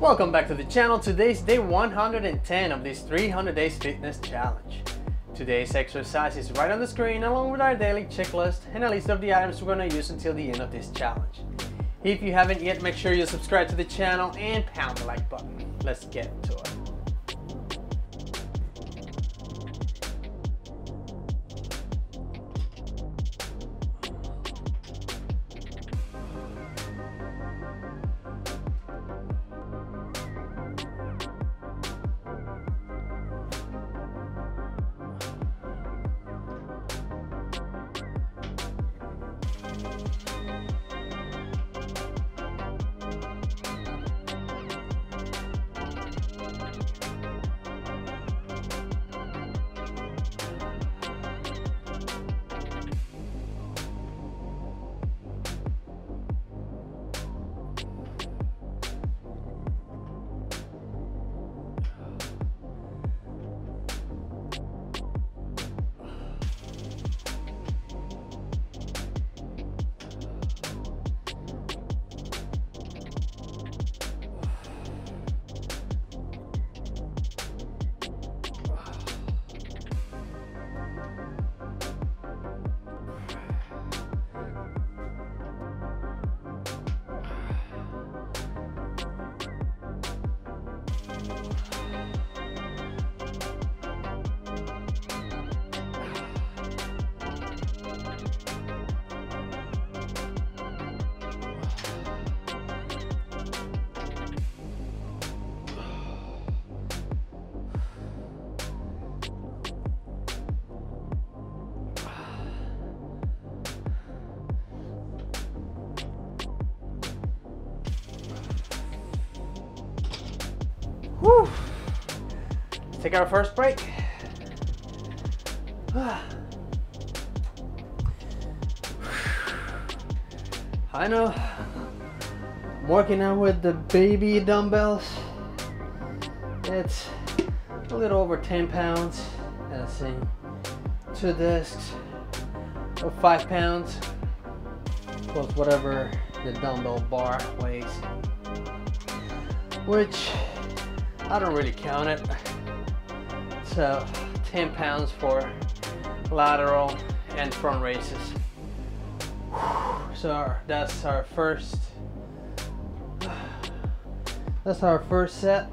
Welcome back to the channel. Today's day 110 of this 300 days fitness challenge. Today's exercise is right on the screen along with our daily checklist and a list of the items we're going to use until the end of this challenge. If you haven't yet, make sure you subscribe to the channel and pound the like button. Let's get to it. Whew. Let's take our first break. I know I'm working out with the baby dumbbells. It's a little over 10 pounds. Let's see, two discs of five pounds plus whatever the dumbbell bar weighs, which I don't really count it. So 10 pounds for lateral and front raises. So that's our first that's our first set.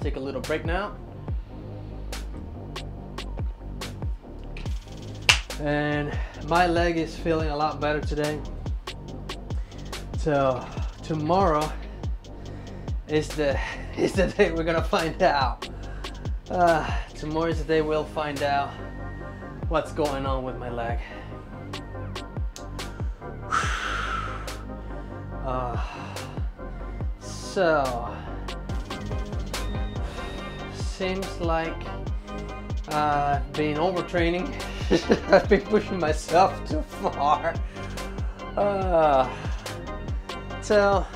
Take a little break now. And my leg is feeling a lot better today. So tomorrow is the is the day we're gonna find out. Uh, tomorrow is the day we'll find out what's going on with my leg. Uh, so seems like uh, been overtraining. I've been pushing myself too far. Uh, so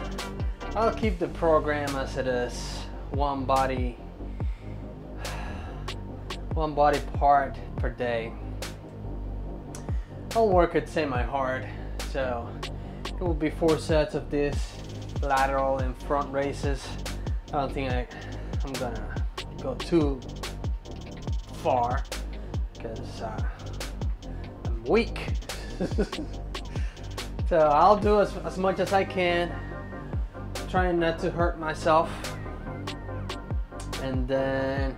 I'll keep the program as it is. One body, one body part per day. I'll work it semi-hard, so it will be four sets of this lateral and front raises. I don't think I, I'm gonna go too far because uh, I'm weak. so I'll do as, as much as I can trying not to hurt myself. And then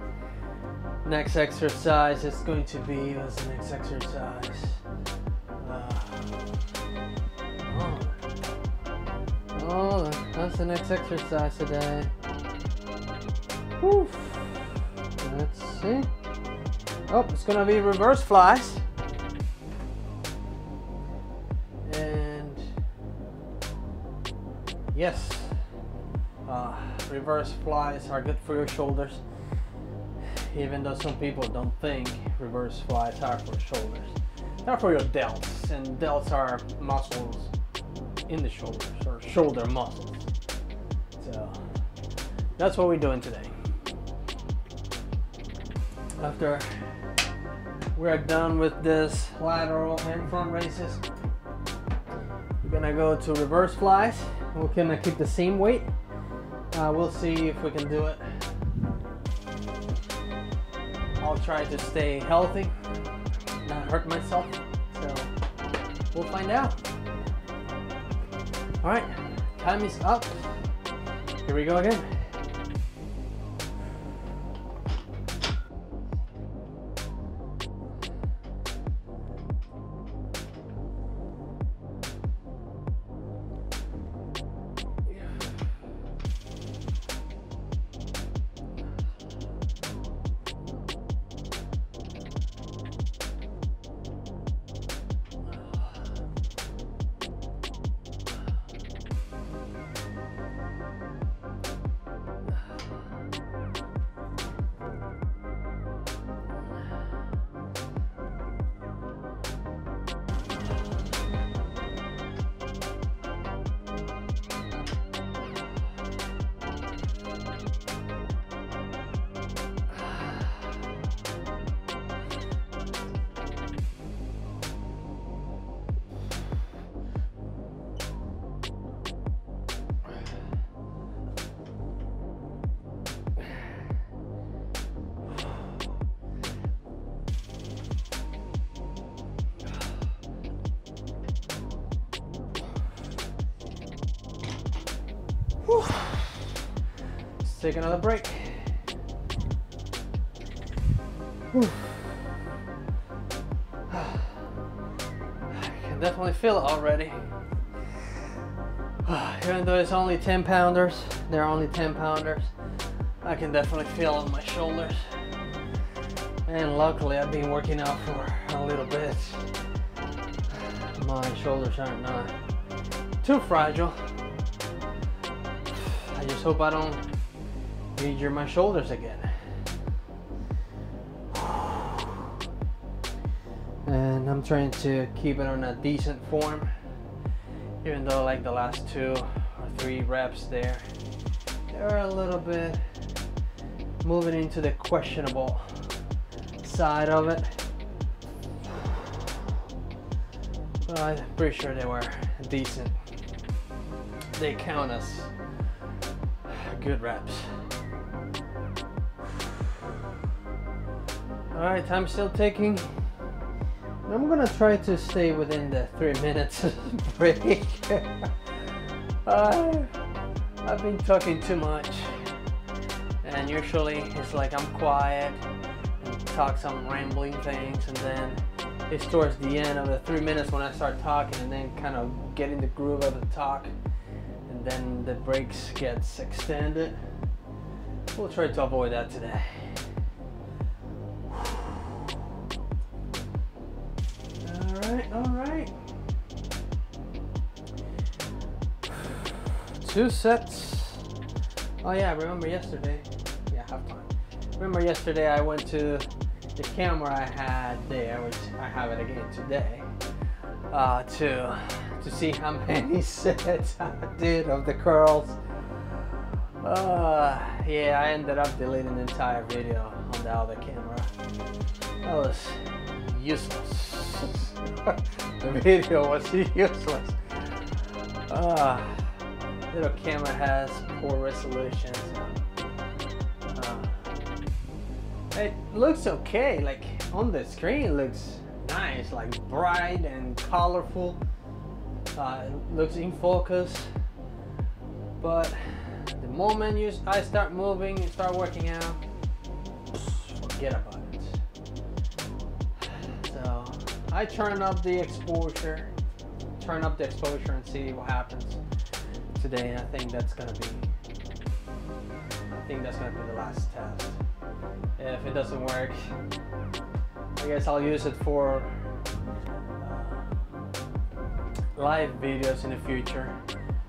next exercise is going to be what's the next exercise? Uh, oh. oh, that's the next exercise today. Let's see. Oh, it's gonna be reverse flies. And yes, reverse flies are good for your shoulders. Even though some people don't think reverse flies are for shoulders. They're for your delts and delts are muscles in the shoulders or shoulder muscles. So that's what we're doing today. After we're done with this lateral and front raises we're gonna go to reverse flies. We're gonna keep the same weight Uh, we'll see if we can do it. I'll try to stay healthy, not hurt myself. So we'll find out. All right, time is up. Here we go again. Let's take another break. I can definitely feel it already. Even though it's only 10 pounders, they're only 10 pounders, I can definitely feel it in my shoulders. And luckily I've been working out for a little bit. My shoulders aren't not too fragile. Hope I don't injure my shoulders again. And I'm trying to keep it on a decent form, even though like the last two or three reps there, they're a little bit moving into the questionable side of it. But I'm pretty sure they were decent. They count as good reps. All right, time still ticking. I'm gonna try to stay within the three minutes break. I, I've been talking too much, and usually it's like I'm quiet and talk some rambling things, and then it's towards the end of the three minutes when I start talking, and then kind of get in the groove of the talk, and then the breaks gets extended. We'll try to avoid that today. All right, all right. Two sets. Oh yeah, remember yesterday? Yeah, half time. Remember yesterday I went to the camera I had there, which I have it again today, uh, to to see how many sets I did of the curls. Uh, yeah, I ended up deleting the entire video on the other camera. That was useless. the video was useless. Uh, little camera has poor resolution. So, uh, it looks okay. Like on the screen, it looks nice, like bright and colorful. Uh, it looks in focus. But the moment you I start moving and start working out, forget about it. So I turn up the exposure, turn up the exposure and see what happens today. And I think that's gonna be, I think that's gonna be the last test. If it doesn't work, I guess I'll use it for live videos in the future,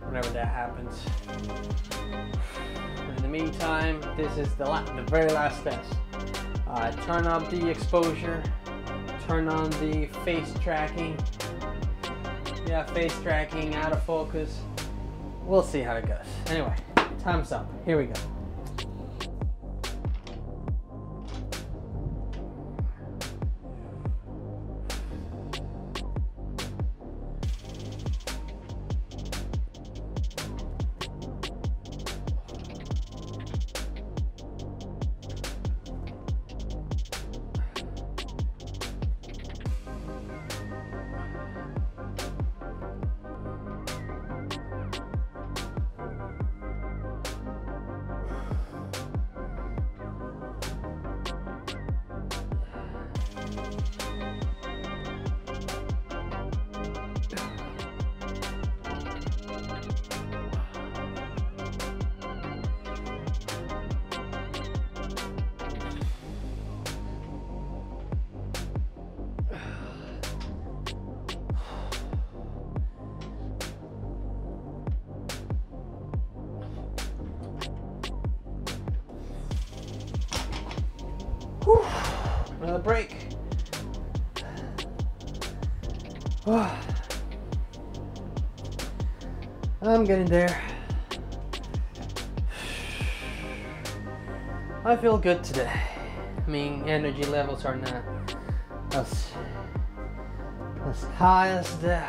whenever that happens. In the meantime, this is the, the very last test. Uh, turn up the exposure, turn on the face tracking. Yeah, face tracking, out of focus. We'll see how it goes. Anyway, time's up. Here we go. Whew. Another break. I'm getting there. I feel good today. I mean, energy levels are not as as high as the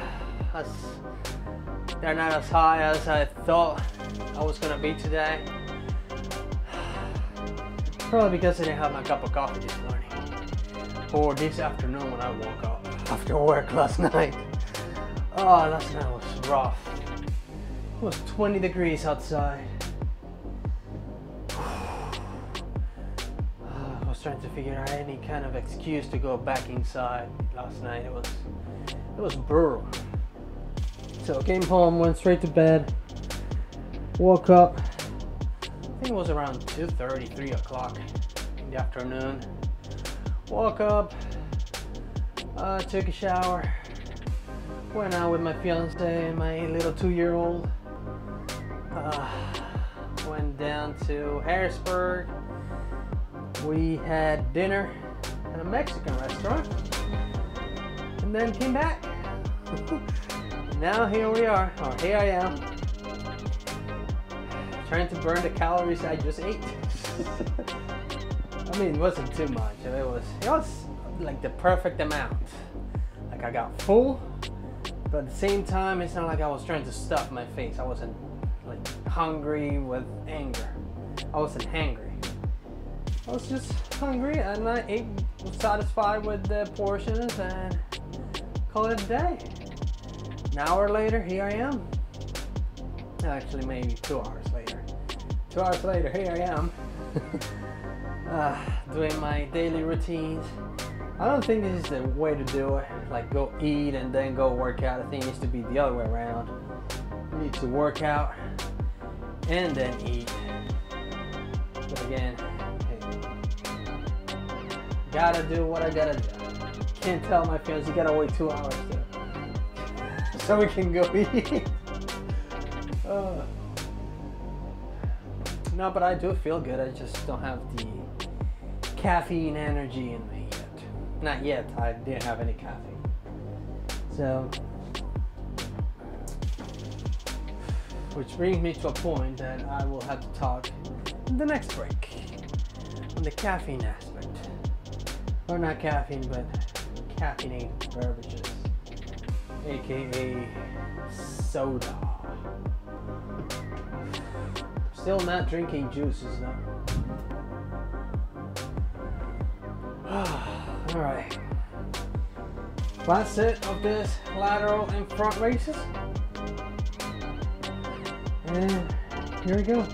as they're not as high as I thought I was gonna be today. Probably because I didn't have my cup of coffee this morning or this afternoon when I woke up after work last night. Oh, last night was rough. It was 20 degrees outside. Ah, I was trying to figure out any kind of excuse to go back inside last night. It was it was brutal. So came home, went straight to bed, woke up. Think it was around 2:30, 3 o'clock in the afternoon. Woke up, uh, took a shower, went out with my fiance and my little two-year-old. Uh, went down to Harrisburg. We had dinner at a Mexican restaurant, and then came back. now here we are, or here I am, trying to burn the calories I just ate. I mean, it wasn't too much. It was, it was like the perfect amount. Like I got full, but at the same time, it's not like I was trying to stuff my face. I wasn't like hungry with anger. I wasn't hungry. I was just hungry and I ate, satisfied with the portions and call it a day. An hour later, here I am. Actually, maybe two hours later. Two hours later, here I am. uh, doing my daily routines. I don't think this is the way to do it. Like go eat and then go work out. I think it needs to be the other way around. You need to work out and then eat. But again, hey, gotta do what I gotta do. Can't tell my friends you gotta wait two hours to, so we can go eat. uh, no, but I do feel good. I just don't have the caffeine energy in me yet. Not yet. I didn't have any caffeine. So, which brings me to a point that I will have to talk in the next break on the caffeine aspect. Or not caffeine, but caffeinated beverages, aka soda. Still not drinking juices though. All right. Last set of this lateral and front raises. And here we go.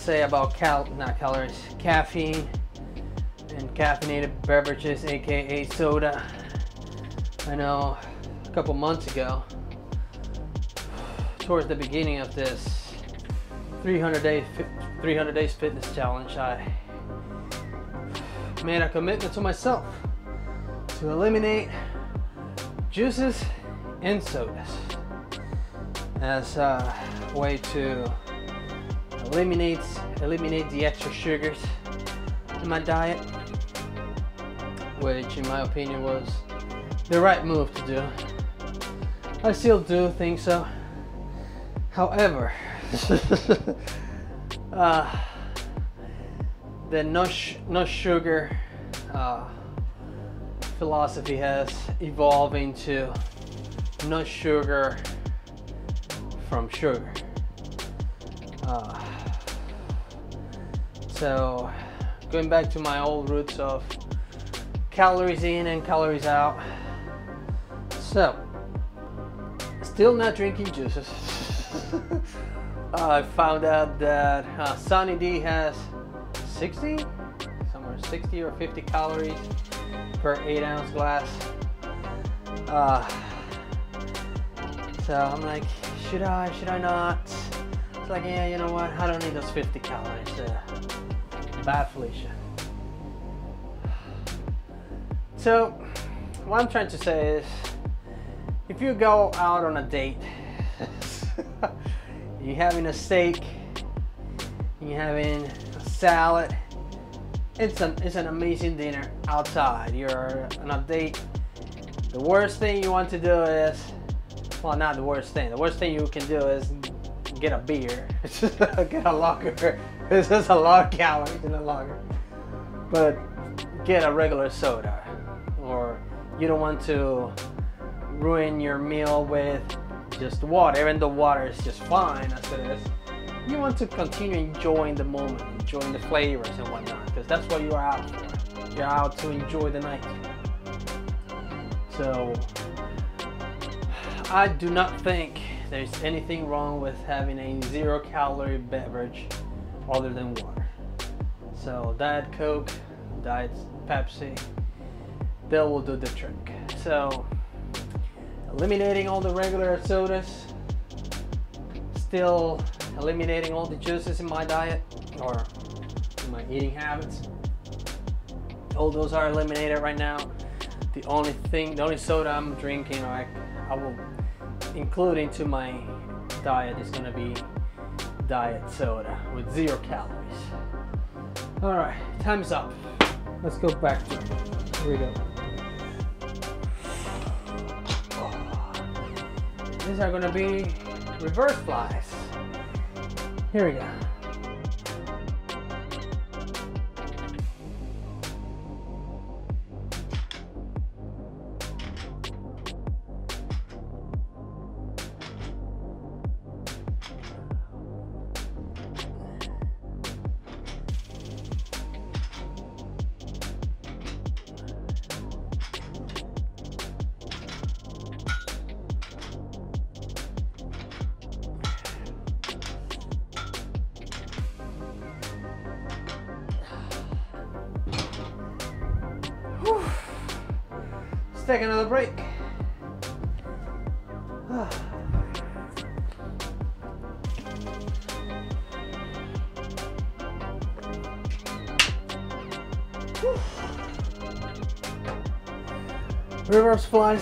Say about cal, not calories, caffeine and caffeinated beverages, aka soda. I know a couple months ago, towards the beginning of this 300 day 300 days fitness challenge, I made a commitment to myself to eliminate juices and sodas as a way to eliminate eliminate the extra sugars in my diet which in my opinion was the right move to do. I still do think so. However, uh, the no, no sugar uh, philosophy has evolved into no sugar from sugar. Uh, so, going back to my old roots of calories in and calories out. So, still not drinking juices. I found out that uh, Sunny D has 60, somewhere 60 or 50 calories per 8 ounce glass. Uh, so I'm like, should I, should I not? It's like, yeah, you know what? I don't need those 50 calories. Uh, bad Felicia. So, what I'm trying to say is, if you go out on a date, you're having a steak, you're having a salad, it's an it's an amazing dinner outside. You're on a date. The worst thing you want to do is, well, not the worst thing. The worst thing you can do is get a beer, get a lager. It's just a lot of calories in a lager. But get a regular soda or you don't want to ruin your meal with just water, even though water is just fine as it is. You want to continue enjoying the moment, enjoying the flavors and whatnot, because that's what you are out for. You're out to enjoy the night. So, I do not think there's anything wrong with having a zero calorie beverage other than water. So, Diet Coke, Diet Pepsi, they will do the trick. So, eliminating all the regular sodas, still eliminating all the juices in my diet or in my eating habits. All those are eliminated right now. The only thing, the only soda I'm drinking, I, I will include into my diet is gonna be diet soda with zero calories. All right, time's up. Let's go back to it. Here we go. These are gonna be reverse flies. Here we go.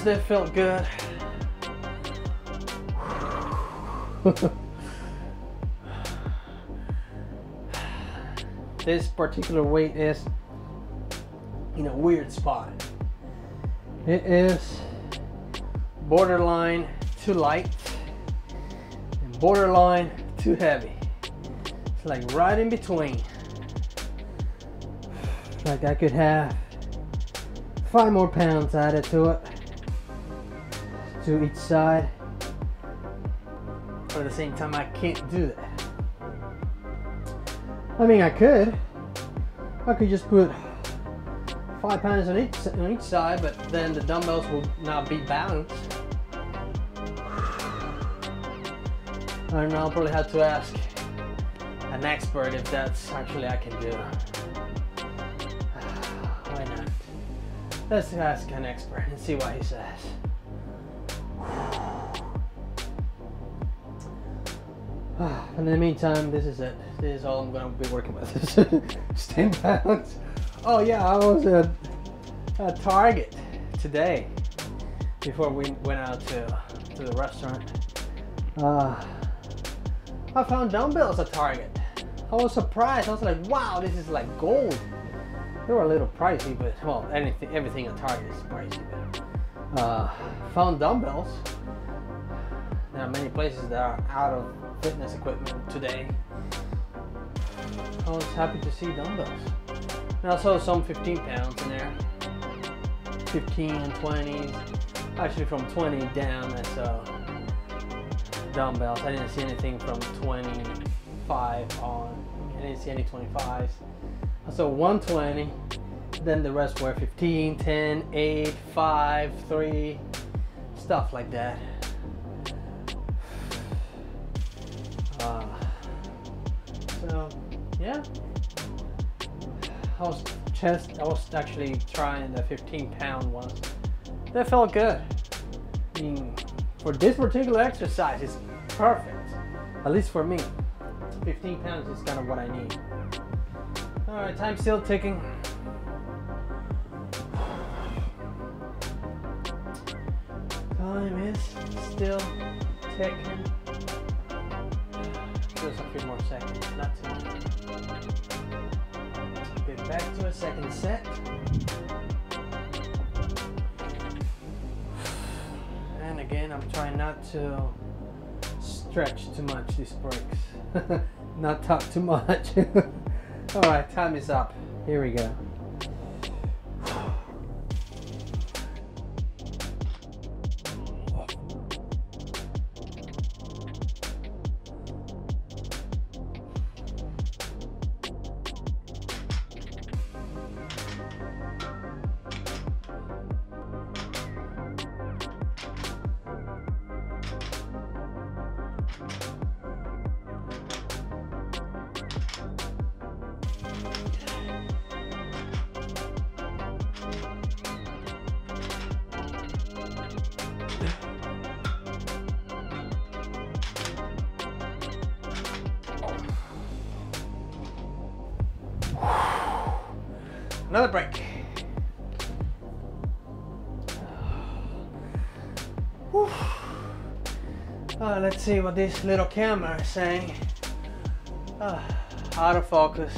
They felt good. this particular weight is in a weird spot. It is borderline too light and borderline too heavy. It's like right in between. Like I could have five more pounds added to it to each side. But at the same time, I can't do that. I mean, I could. I could just put five pounds on each on each side, but then the dumbbells will not be balanced. Know. I'll probably have to ask an expert if that's actually I can do. Why not? Let's ask an expert and see what he says. In the meantime, this is it. This is all I'm gonna be working with. Just 10 pounds. Oh yeah, I was at Target today before we went out to, to the restaurant. Uh, I found dumbbells at Target. I was surprised. I was like, wow, this is like gold. They were a little pricey, but well, anything, everything at Target is pricey. But uh, found dumbbells. There are many places that are out of fitness equipment today. I was happy to see dumbbells. And I saw some 15 pounds in there. 15 and 20s. Actually, from 20 down, I saw uh, dumbbells. I didn't see anything from 25 on. I didn't see any 25s. I saw 120. Then the rest were 15, 10, 8, 5, 3, stuff like that. Uh, so, yeah. I was chest. I was actually trying the 15 pound ones. That felt good. I mean, for this particular exercise, it's perfect. At least for me. 15 pounds is kind of what I need. All right, time still ticking. Time is still ticking. More seconds, not too. Get back to a second set. And again, I'm trying not to stretch too much these breaks. not talk too much. All right, time is up. Here we go. See what this little camera is saying. Uh, out of focus.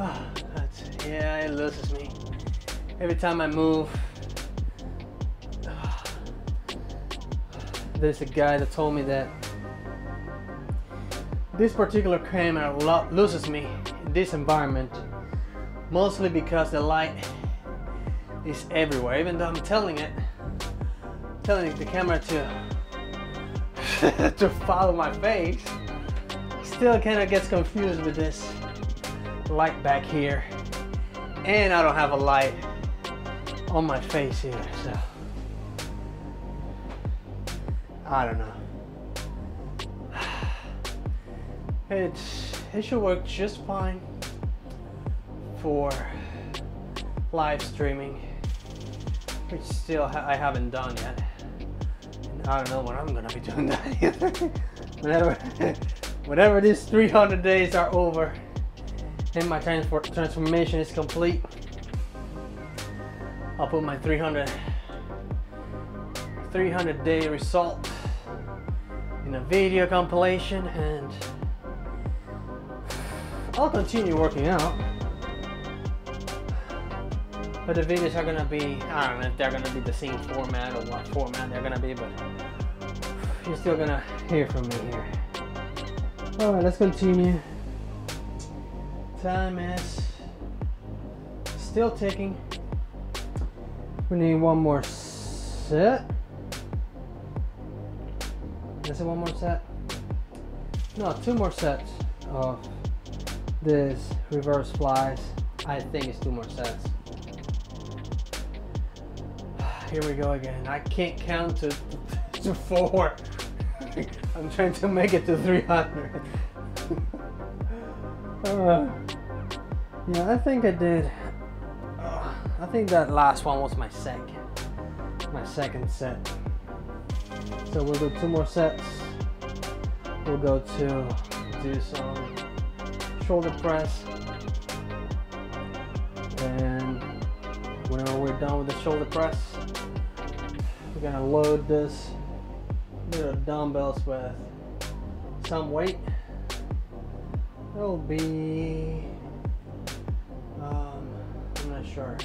Uh, that's, yeah, it loses me. Every time I move. Uh, there's a guy that told me that this particular camera lo loses me in this environment mostly because the light is everywhere even though I'm telling it telling the camera to to follow my face. Still kind of gets confused with this light back here. And I don't have a light on my face here so. I don't know. It's it should work just fine for live streaming, which still ha I haven't done yet. I don't know when I'm gonna be doing that whenever, whenever these 300 days are over and my transfer transformation is complete, I'll put my 300 300 day result in a video compilation and I'll continue working out but the videos are gonna be, I don't know if they're gonna be the same format or what format they're gonna be, but you're still gonna hear from me here. All right, let's continue. Time is still ticking. We need one more set. Is it one more set? No, two more sets of this reverse flies. I think it's two more sets here we go again. I can't count to, to four. I'm trying to make it to 300. uh, yeah, I think I did. Uh, I think that last one was my second. My second set. So we'll do two more sets. We'll go to do some shoulder press. And whenever we're done with the shoulder press, we're gonna load this little dumbbells with some weight It'll be. Um, I'm not sure.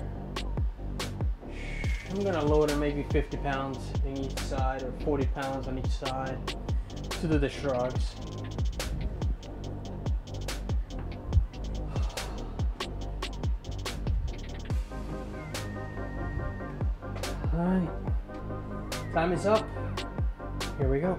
I'm gonna load it maybe 50 pounds in each side or 40 pounds on each side to do the shrugs. Time is up. Here we go.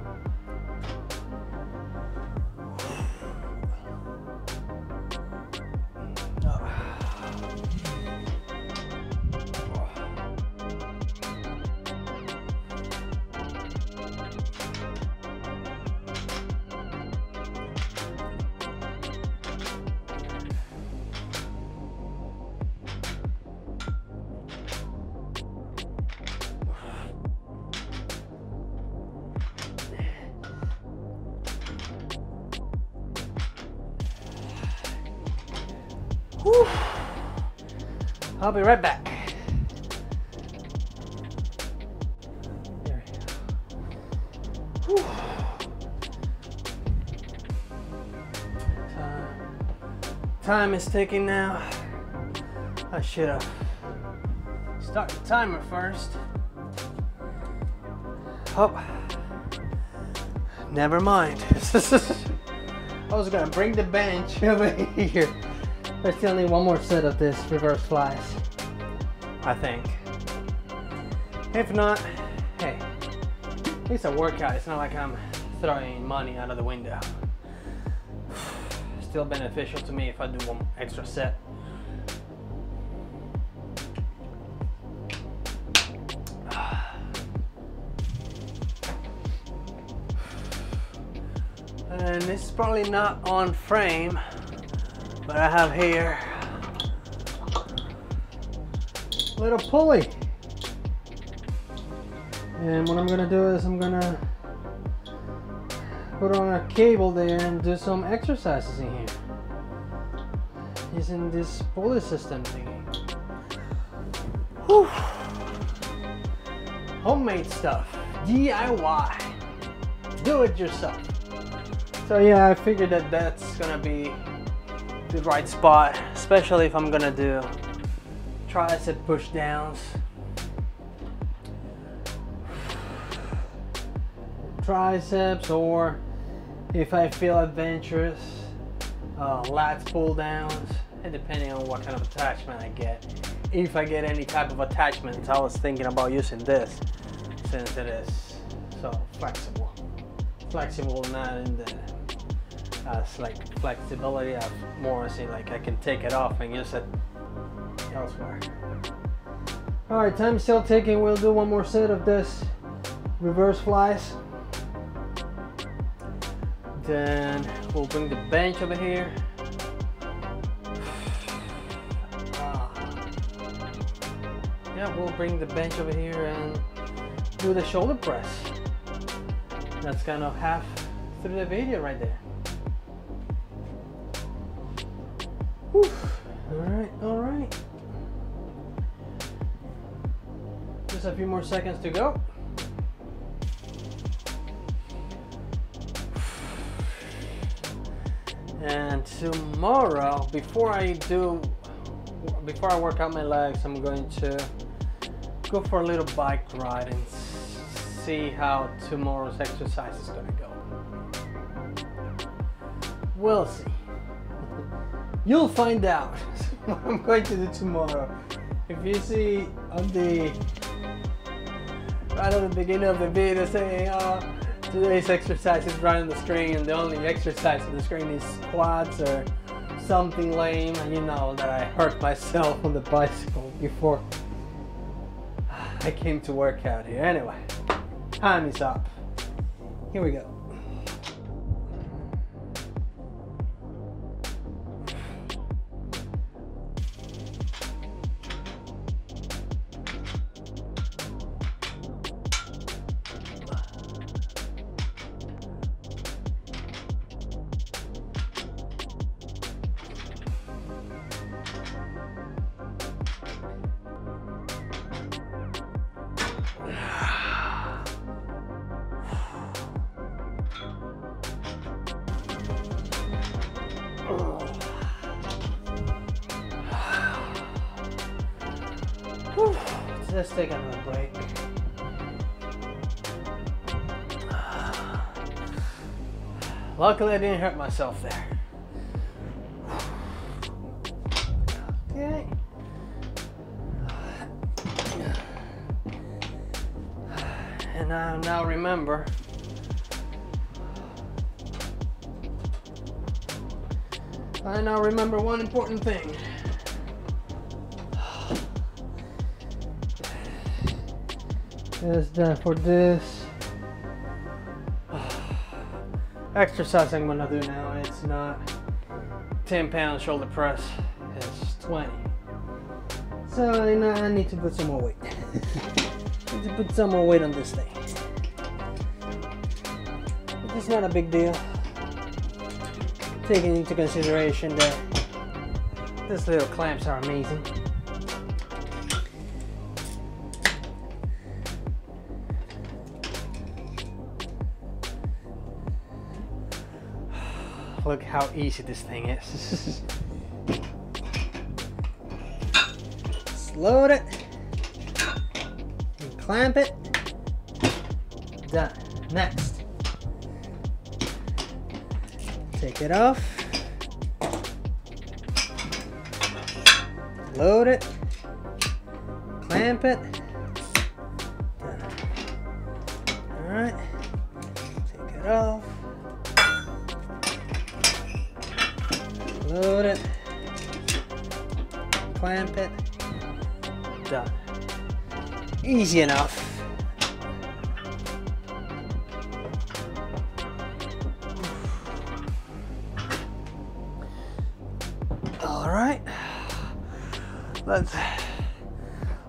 Be right back. Time. Is ticking now. I should have started the timer first. Oh, never mind. I was gonna bring the bench over here. There's still only one more set of this reverse flies. I think. If not, hey, it's a workout. It's not like I'm throwing money out of the window. Still beneficial to me if I do one extra set. And this is probably not on frame, but I have here little pulley. And what I'm gonna do is I'm gonna put on a cable there and do some exercises in here. Using this pulley system thingy. Homemade stuff, DIY, do it yourself. So yeah, I figured that that's gonna be the right spot, especially if I'm gonna do tricep push downs. Triceps, or if I feel adventurous, uh, lats pull downs, and depending on what kind of attachment I get. If I get any type of attachments, I was thinking about using this since it is so flexible. Flexible not in the as like flexibility of more see like I can take it off and use it elsewhere. Alright, time still ticking. We'll do one more set of this reverse flies. Then we'll bring the bench over here. Ah. Yeah, we'll bring the bench over here and do the shoulder press. That's kind of half through the video right there. Whew. All right, all right. A few more seconds to go. And tomorrow, before I do, before I work out my legs, I'm going to go for a little bike ride and see how tomorrow's exercise is to go. We'll see. You'll find out what I'm going to do tomorrow. If you see on the right at the beginning of the video saying, uh, oh, today's exercise is right on the screen and the only exercise on the screen is squats or something lame, And you know that I hurt myself on the bicycle before I came to work out here. Anyway, time is up. Here we go. I didn't hurt myself there. Okay. And I now remember I now remember one important thing. Is that for this exercise I'm gonna do now? It's not 10 pound shoulder press, it's 20. So I need to put some more weight. need to put some more weight on this thing. It's not a big deal taking into consideration that these little clamps are amazing. Look how easy this thing is. Load it and clamp it. Done. Next. Take it off. Load it. Clamp it. Easy enough. All right. Let's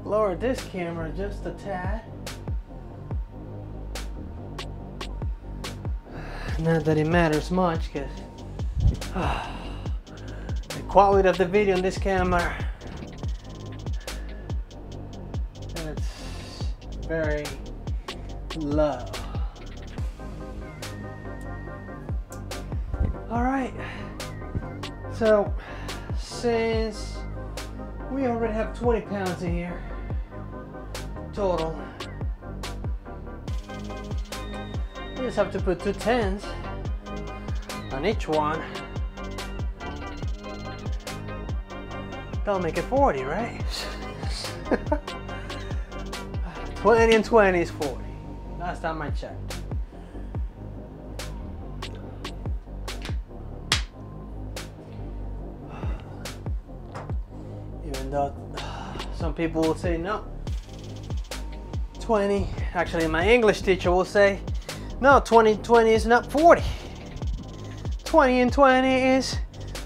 lower this camera just a tad. Not that it matters much because the quality of the video on this camera 20 pounds in here total, we just have to put two tens on each one. That'll make it 40, right? 20 and 20 is 40. Last time I checked. Even though some people will say no. 20, actually my English teacher will say, no, 20, 20 is not 40. 20 and 20 is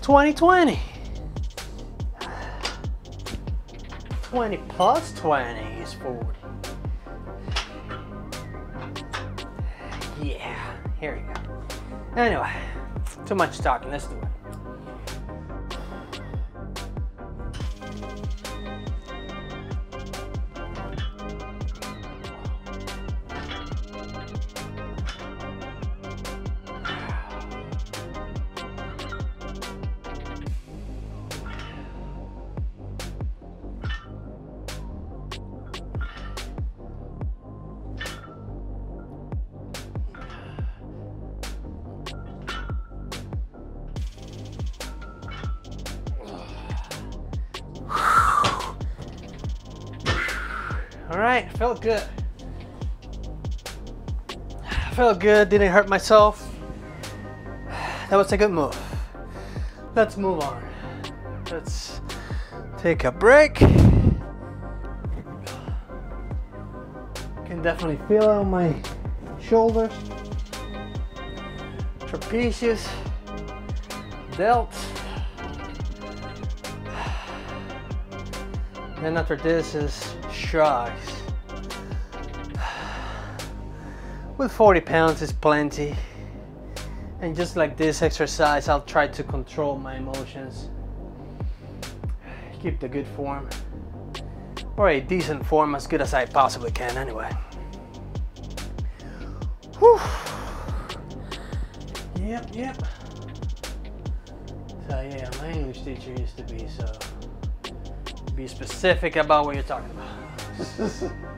2020. 20 plus 20 is 40. Yeah, here we go. Anyway, too much talking, let's do it. Felt good, didn't hurt myself. That was a good move. Let's move on. Let's take a break. Can definitely feel it on my shoulders, trapezius, delts. Then after this is shrugs. With 40 pounds is plenty. And just like this exercise, I'll try to control my emotions. Keep the good form. Or a decent form, as good as I possibly can anyway. Whew. Yep, yep. So yeah, my English teacher used to be so Be specific about what you're talking about.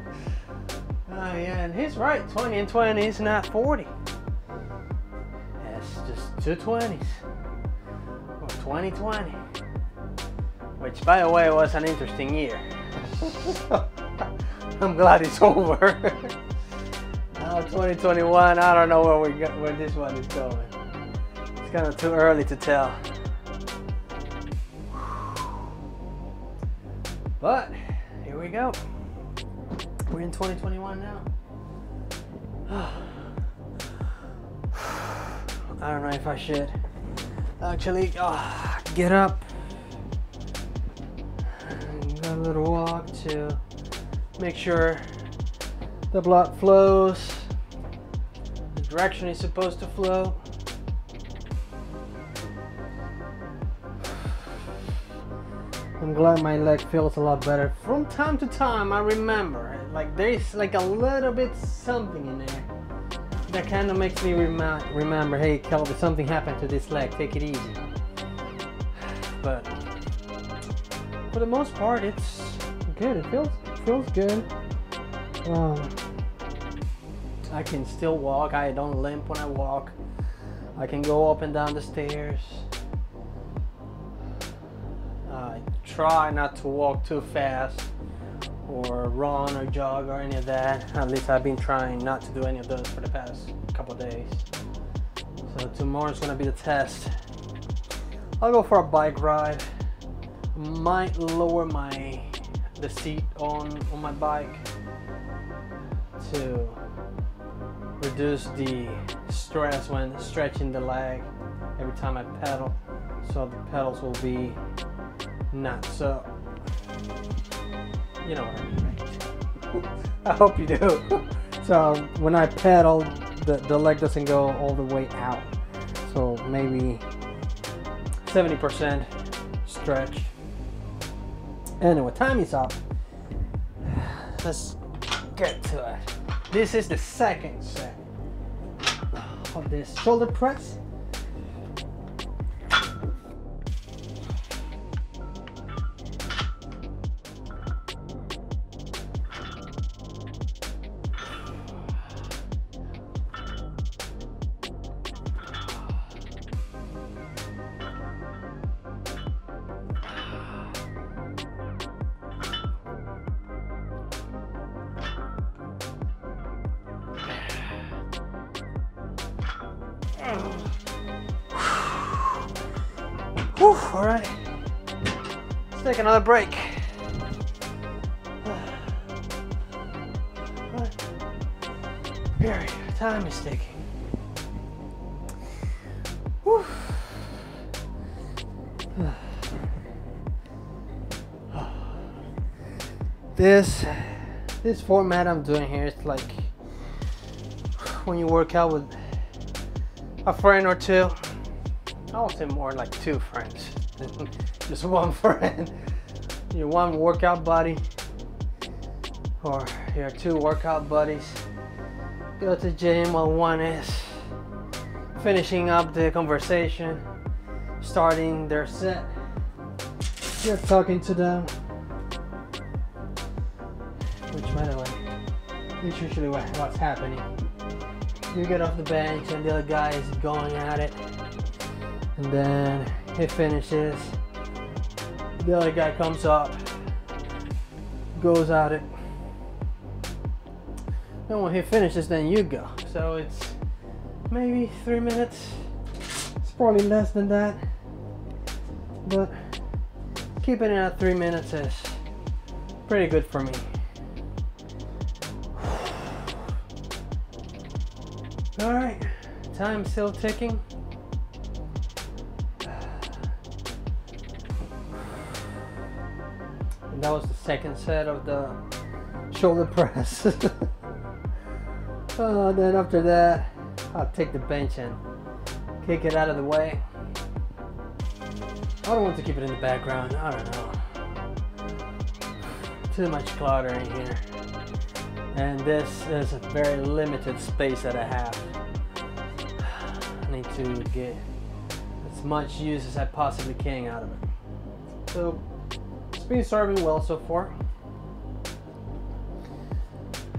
oh yeah, and he's right. 20 and 20 is not 40. It's just two 20s. Or 2020. Which, by the way, was an interesting year. I'm glad it's over. now 2021, I don't know where we got, where this one is going. It's kind of too early to tell. But here we go. We're in 2021 now. I don't know if I should actually oh, get up and go a little walk to make sure the blood flows the direction it's supposed to flow. I'm glad my leg feels a lot better. From time to time, I remember, like there's like a little bit something in there that kind of makes me rem- remember, hey, Kelby, something happened to this leg. Take it easy. But for the most part, it's good. It feels feels good. Um, I can still walk. I don't limp when I walk. I can go up and down the stairs. I try not to walk too fast or run or jog or any of that. At least I've been trying not to do any of those for the past couple days. So tomorrow's gonna be the test. I'll go for a bike ride. Might lower my the seat on on my bike to reduce the stress when stretching the leg every time I pedal so the pedals will be not so. You know what I mean right? I hope you do. So when I pedal the, the leg doesn't go all the way out. So maybe 70% stretch. Anyway time is up. Let's get to it. This is the second set of this shoulder press. Another break. Period. Time is ticking. This this format I'm doing here is like when you work out with a friend or two I would say more like two friends, just one friend. Your one workout buddy, or your two workout buddies. Go to gym while one is finishing up the conversation, starting their set. You're talking to them, which, by the way, is usually what's happening. You get off the bench and the other guy is going at it and then he finishes the other guy comes up goes at it. And when he finishes then you go. So it's maybe three minutes. It's probably less than that. But keeping it at three minutes is pretty good for me. All right time still ticking that was the second set of the shoulder press. uh, then after that, I'll take the bench and kick it out of the way. I don't want to keep it in the background. I don't know. Too much clutter in here. And this is a very limited space that I have. I need to get as much use as I possibly can out of it. So been serving well so far.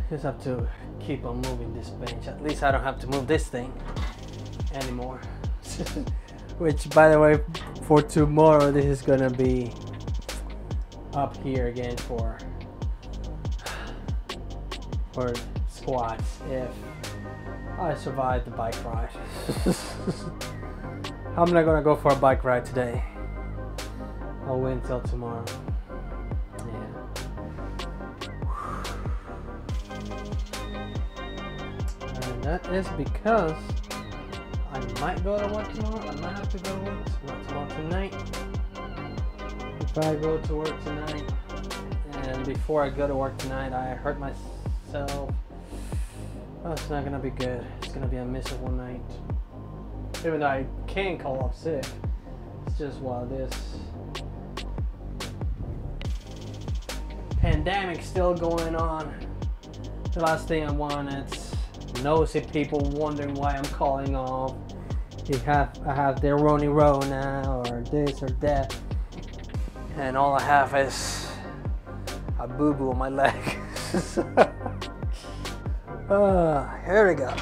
Just have to keep on moving this bench. At least I don't have to move this thing anymore. Which, by the way, for tomorrow, this is gonna be up here again for for squats if I survive the bike ride. I'm not gonna go for a bike ride today. I'll wait until tomorrow. And that is because I might go to work tomorrow. I might have to go to work. Tomorrow, tonight. If I go to work tonight, and before I go to work tonight, I hurt myself. Oh, it's not gonna be good. It's gonna be a one night. Even though I can call off sick, it's just while this pandemic still going on. The last thing I want is nosy people wondering why I'm calling off. You have I have the Ronnie Row now or this or that. And all I have is a boo boo on my leg. uh, here we go.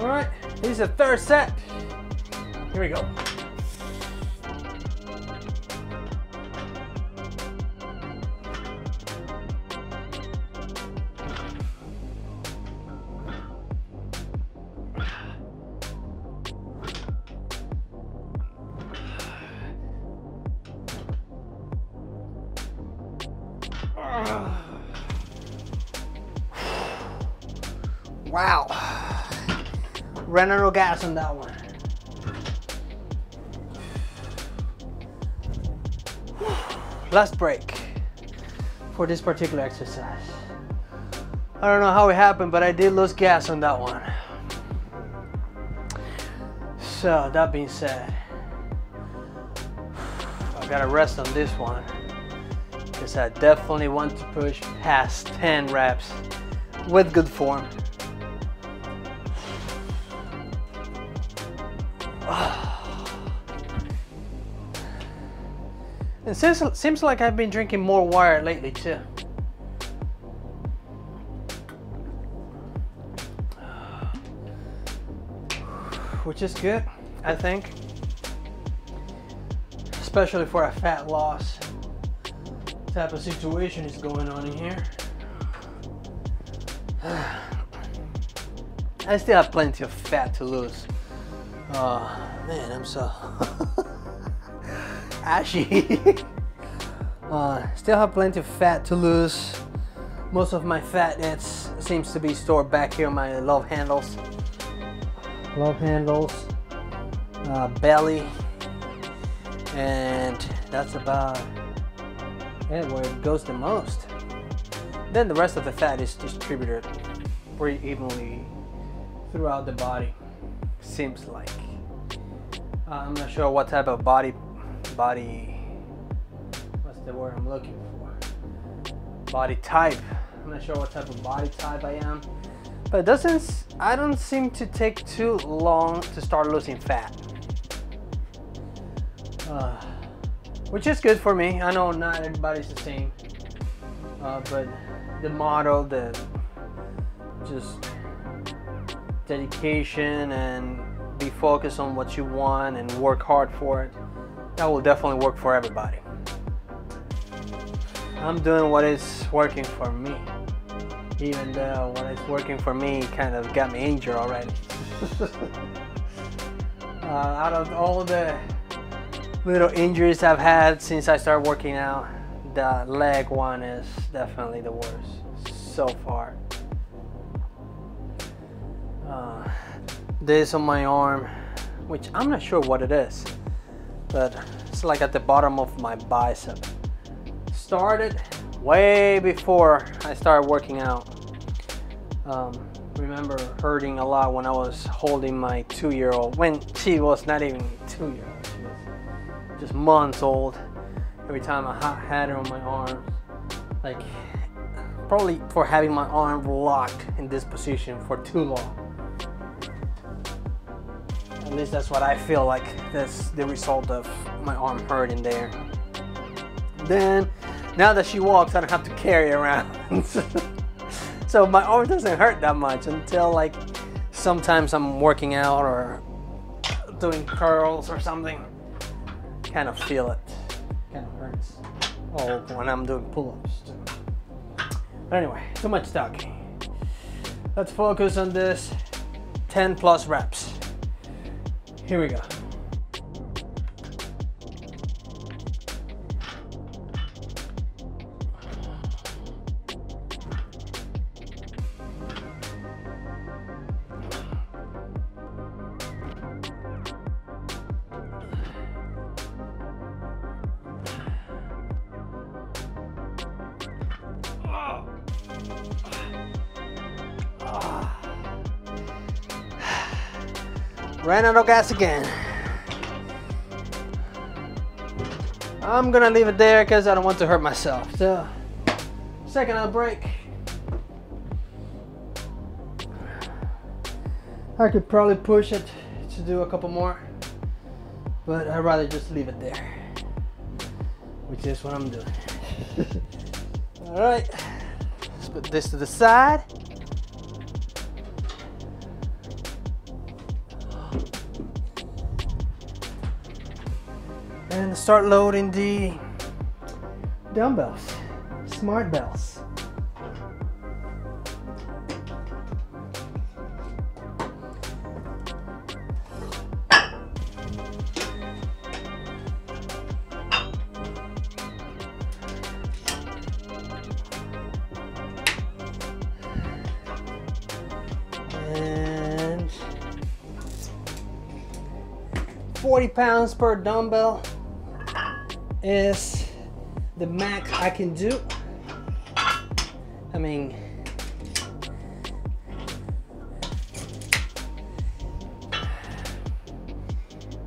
All right, is the third set. Here we go. I ran out of gas on that one. Last break for this particular exercise. I don't know how it happened, but I did lose gas on that one. So, that being said, I gotta rest on this one because I definitely want to push past 10 reps with good form. It seems, seems like I've been drinking more water lately too. Which is good, I think. Especially for a fat loss type of situation is going on in here. I still have plenty of fat to lose. Oh man, I'm so ashy. uh, still have plenty of fat to lose. Most of my fat it seems to be stored back here my love handles. Love handles, uh, belly, and that's about it where it goes the most. Then the rest of the fat is distributed pretty evenly throughout the body. Seems like. Uh, I'm not sure what type of body body what's the word I'm looking for? Body type. I'm not sure what type of body type I am but it doesn't I don't seem to take too long to start losing fat. Uh, which is good for me. I know not everybody's the same uh, but the model the just dedication and be focused on what you want and work hard for it that will definitely work for everybody. I'm doing what is working for me, even though what is working for me kind of got me injured already. uh, out of all the little injuries I've had since I started working out, the leg one is definitely the worst so far. Uh, this on my arm, which I'm not sure what it is but it's like at the bottom of my bicep. Started way before I started working out. Um, remember hurting a lot when I was holding my two-year-old when she was not even two-year-old. She was just months old. Every time I had her on my arms, like probably for having my arm locked in this position for too long. At least that's what I feel like. That's the result of my arm hurting there. Then, now that she walks, I don't have to carry around. so my arm doesn't hurt that much until like sometimes I'm working out or doing curls or something. Kind of feel it. Kind of hurts. Oh, when I'm doing pull-ups too. But anyway, too much talking. Let's focus on this 10 plus reps. Here we go. Gas again. I'm gonna leave it there because I don't want to hurt myself. So, second out break. I could probably push it to do a couple more, but I'd rather just leave it there, which is what I'm doing. All right, let's put this to the side. And start loading the dumbbells, smart bells. And 40 pounds per dumbbell is the max I can do. I mean,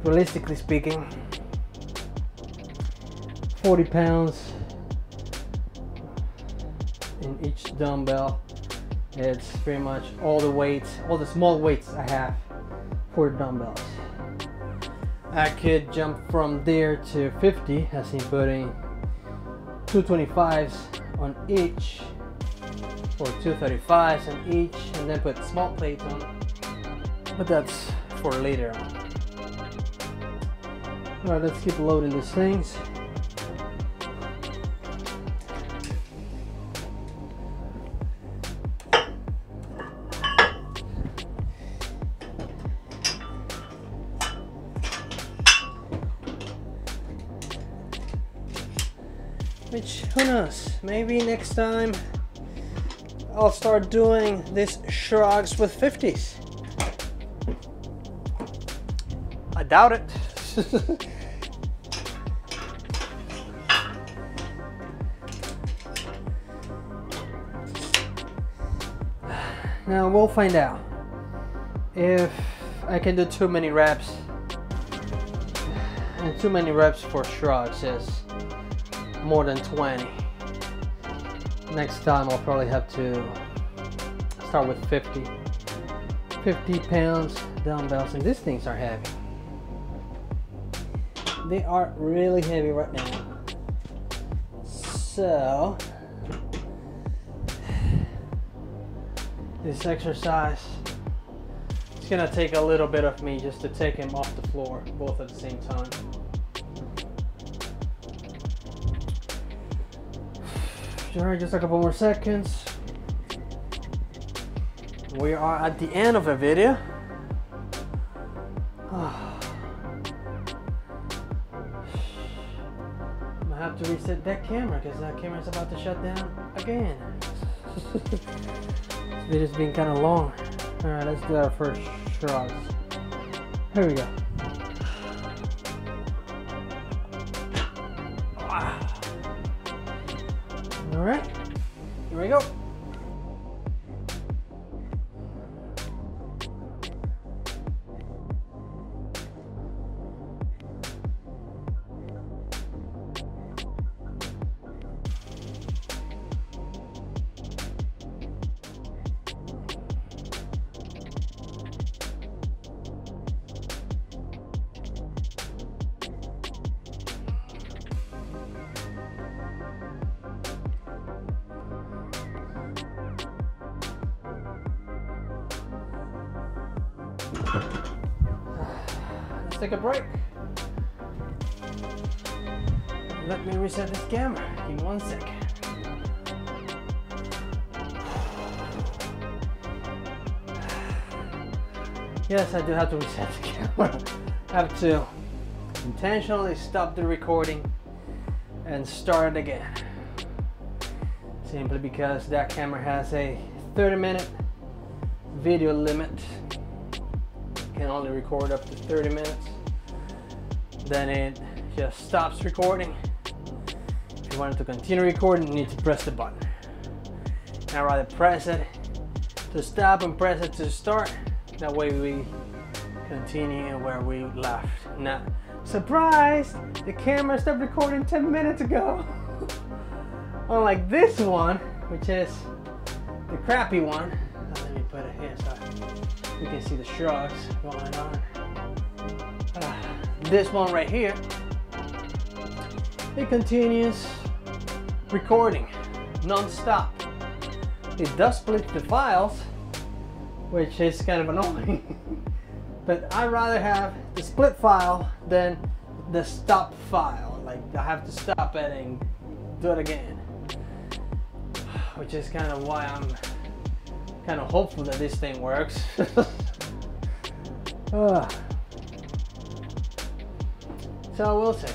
realistically speaking, 40 pounds in each dumbbell. It's pretty much all the weights, all the small weights I have for dumbbells. I could jump from there to 50 as in putting 225s on each or 235s on each and then put small plates on. But that's for later on. All right let's keep loading these things time I'll start doing these shrugs with 50s I doubt it. Now we'll find out if I can do too many reps. And too many reps for shrugs is more than 20. Next time I'll probably have to start with 50. 50 pounds dumbbells and these things are heavy. They are really heavy right now. So this exercise it's gonna take a little bit of me just to take him off the floor both at the same time. Alright, just a couple more seconds. We are at the end of the video. I'm gonna have to reset that camera because that camera is about to shut down again. this video's been kind of long. Alright, let's do our first shrugs. Here we go. Do have to reset the camera. I have to intentionally stop the recording and start again. Simply because that camera has a 30 minute video limit. Can only record up to 30 minutes. Then it just stops recording. If you wanted to continue recording, you need to press the button. I'd rather press it to stop and press it to start. That way we continue where we left. Now, surprise! The camera stopped recording 10 minutes ago. Unlike this one, which is the crappy one. Now, let me put it here so we can see the shrugs going on. Uh, this one right here, it continues recording non-stop. It does split the files, which is kind of annoying. but I'd rather have the split file than the stop file. Like I have to stop it and do it again. Which is kind of why I'm kind of hopeful that this thing works. uh, so we'll see.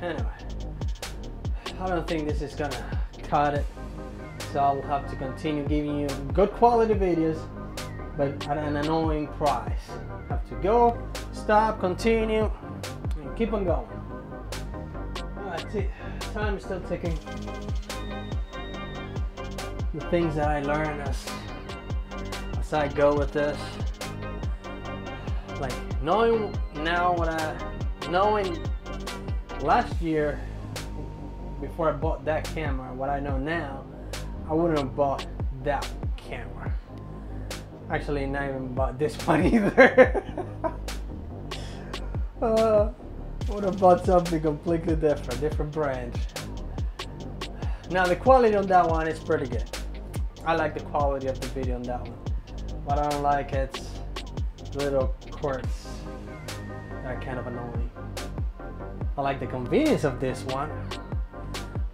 Anyway, I don't think this is gonna cut it. So I'll have to continue giving you good quality videos, but at an annoying price. Have to go, stop, continue, and keep on going. Alright, time is still ticking. The things that I learn as as I go with this, like knowing now what I knowing last year before I bought that camera, what I know now, I wouldn't have bought that camera. Actually, not even bought this one either. uh, have bought something completely different, different brand. Now the quality on that one is pretty good. I like the quality of the video on that one. But I don't like its little quirks. That kind of annoying. I like the convenience of this one,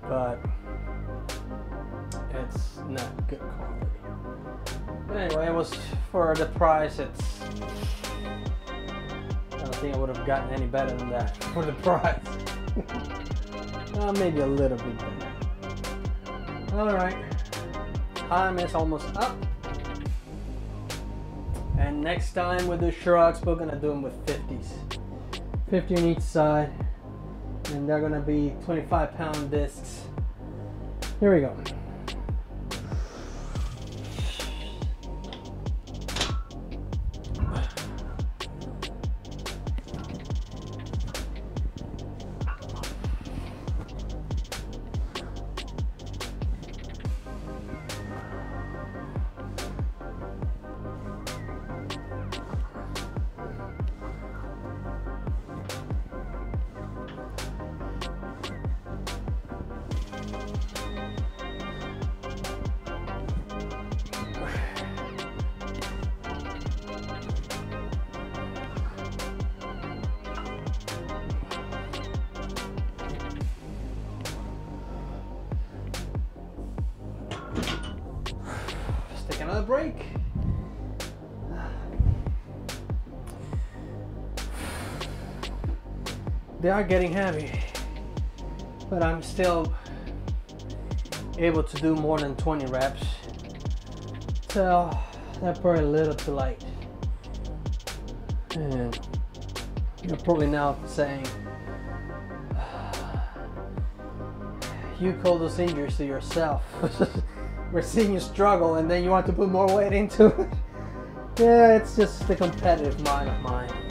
but it's not good quality. Anyway, it was for the price. It's I don't think I would have gotten any better than that for the price. uh, maybe a little bit better. All right, time is almost up. And next time with the shrugs, we're gonna do them with 50s. 50 on each side. And they're gonna be 25 pound discs. Here we go. Are getting heavy, but I'm still able to do more than 20 reps. So they're probably a little too light. And you're probably now saying, you call those injuries to yourself. We're seeing you struggle and then you want to put more weight into it. Yeah, it's just the competitive mind of mine.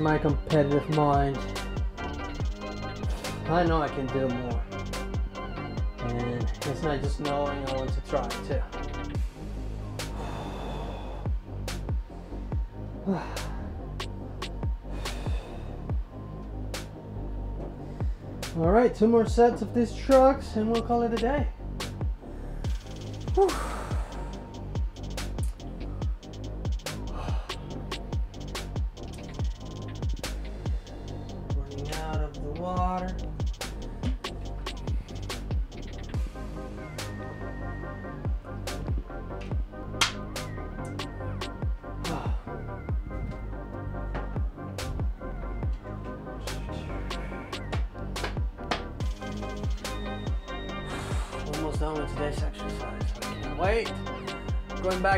My competitive mind. I know I can do more. And it's not just knowing I want to try too. All right, two more sets of these shrugs and we'll call it a day. Whew.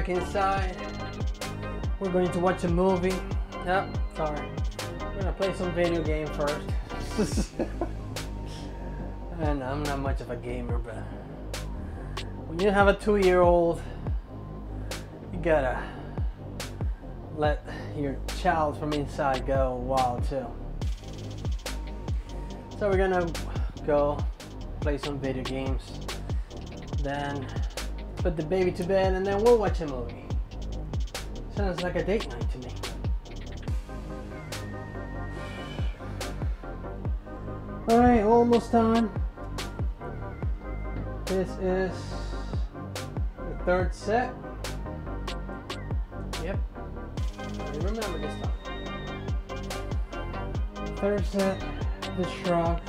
Back inside. We're going to watch a movie. Yep, sorry. We're gonna play some video game first. and I'm not much of a gamer, but when you have a two-year-old, you gotta let your child from inside go wild too. So we're gonna go play some video games, then put the baby to bed, and then we'll watch a movie. Sounds like a date night to me. Alright, almost done. This is the third set. Yep. I remember this time. Third set, the shrugs,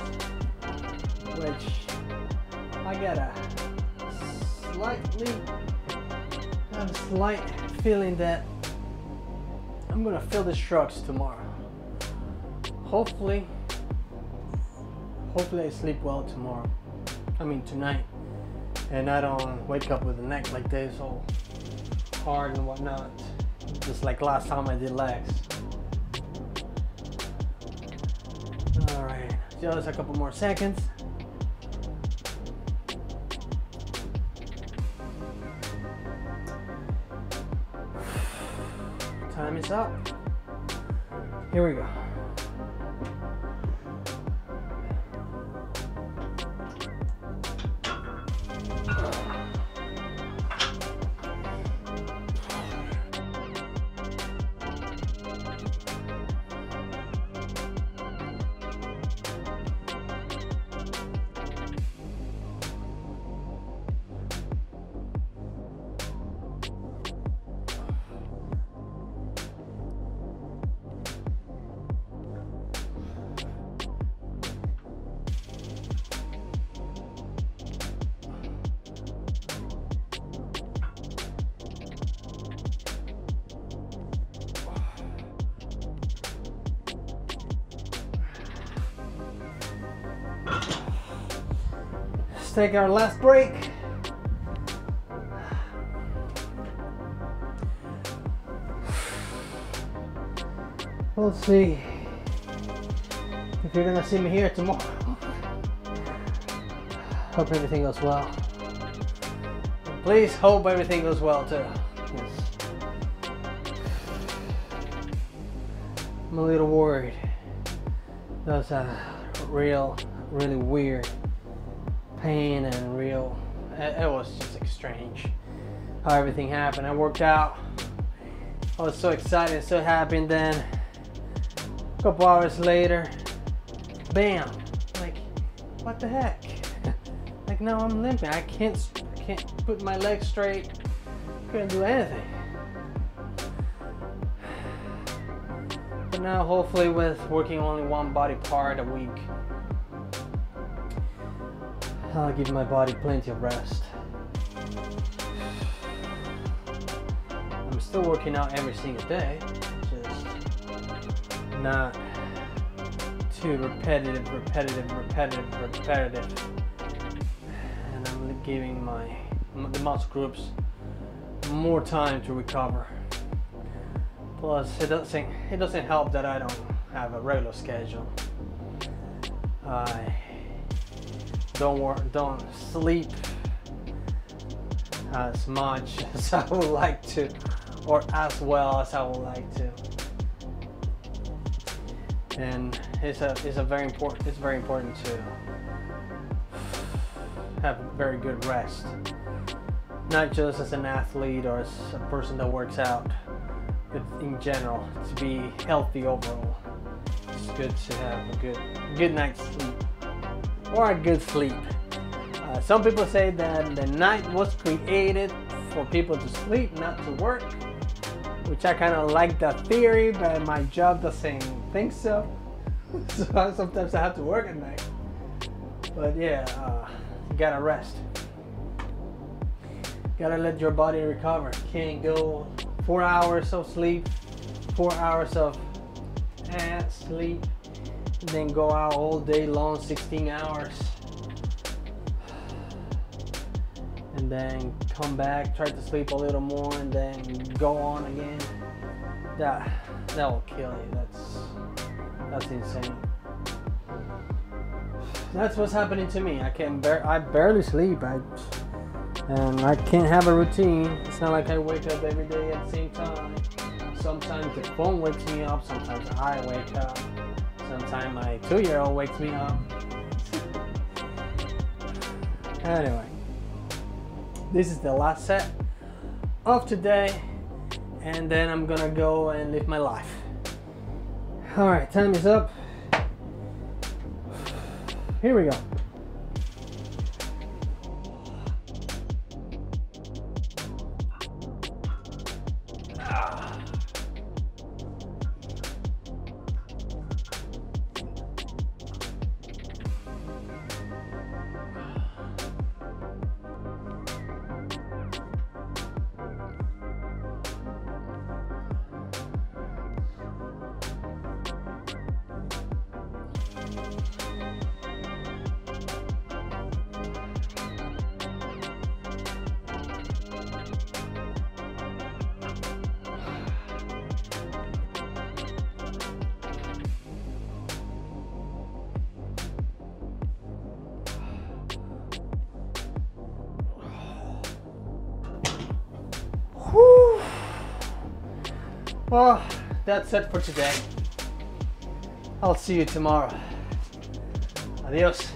which I got a slightly, I have a slight feeling that I'm gonna feel the shrugs tomorrow. Hopefully, hopefully I sleep well tomorrow. I mean tonight, and I don't wake up with a neck like this all hard and whatnot. Just like last time I did legs. All right, just a couple more seconds. Time is up. Here we go. Take our last break. We'll see if you're gonna see me here tomorrow. Hope everything goes well. Please hope everything goes well too. I'm a little worried. That was a uh, real, really weird pain and real. It, it was just like strange how everything happened. I worked out. I was so excited, so happy, and then a couple hours later, bam! Like, what the heck? like now I'm limping. I can't, I can't put my legs straight. Couldn't do anything. But now, hopefully, with working only one body part a week, I'll give my body plenty of rest. I'm still working out every single day, just not too repetitive, repetitive, repetitive, repetitive. And I'm giving my the muscle groups more time to recover. Plus, it doesn't it doesn't help that I don't have a regular schedule. I don't work, don't sleep as much as I would like to, or as well as I would like to. And it's a it's a very important it's very important to have a very good rest, not just as an athlete or as a person that works out, but in general to be healthy overall. It's good to have a good good night's sleep or a good sleep. Uh, some people say that the night was created for people to sleep, not to work, which I kind of like the theory, but my job doesn't think so. so sometimes I have to work at night. But yeah, uh, you gotta rest. Gotta let your body recover. Can't go four hours of sleep, four hours of eh, sleep, then go out all day long, 16 hours. And then come back, try to sleep a little more, and then go on again. That that will kill you. That's that's insane. That's what's happening to me. I can bar- I barely sleep. I and I can't have a routine. It's not like I wake up every day at the same time. Sometimes the phone wakes me up. Sometimes I wake up. Sometimes my two-year-old wakes me up. anyway, this is the last set of today, and then I'm gonna go and live my life. All right, time is up. Here we go. That's it for today. I'll see you tomorrow. Adios.